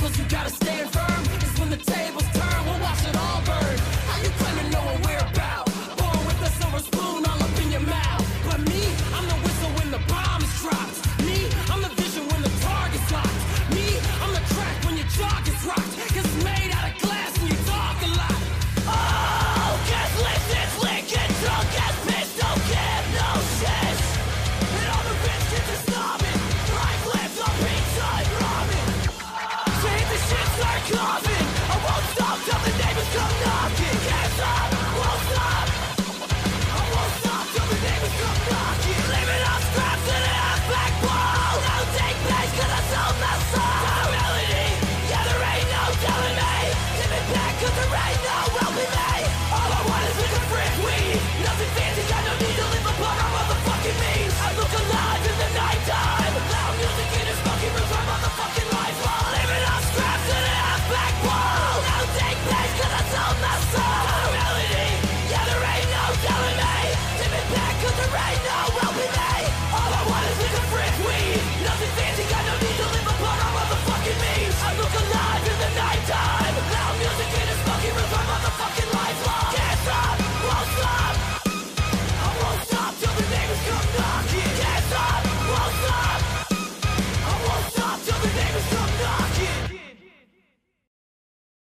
circles, you gotta stand firm. It's when the tables right now.